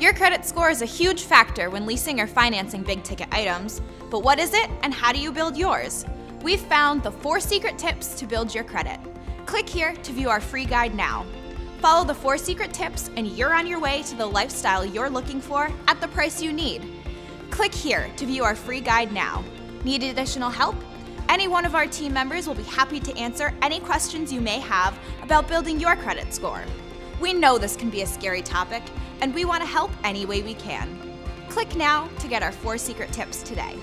Your credit score is a huge factor when leasing or financing big ticket items, but what is it and how do you build yours? We've found the four secret tips to build your credit. Click here to view our free guide now. Follow the four secret tips and you're on your way to the lifestyle you're looking for at the price you need. Click here to view our free guide now. Need additional help? Any one of our team members will be happy to answer any questions you may have about building your credit score. We know this can be a scary topic, and we want to help any way we can. Click now to get our four secret tips today.